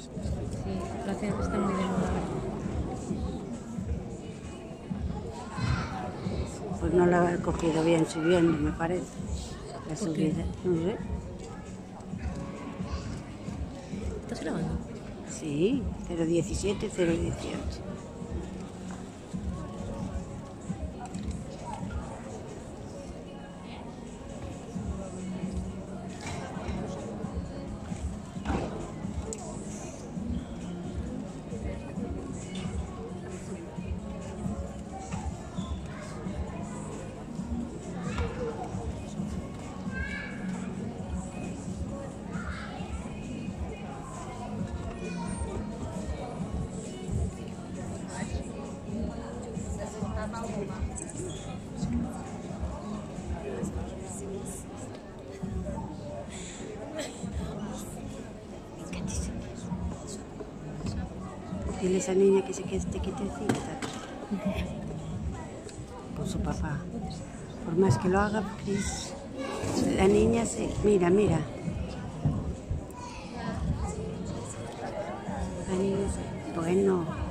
Sí, lo hacen, está muy de moda. Pues no la he cogido bien subiendo, me parece. La ¿Por qué? subida. No sé. ¿Estás grabando? Sí, 017, 018. Dile a esa niña que se quede quietecita. Con su papá. Por más que lo haga, Cris, la niña se... Mira, mira. La niña se... Bueno.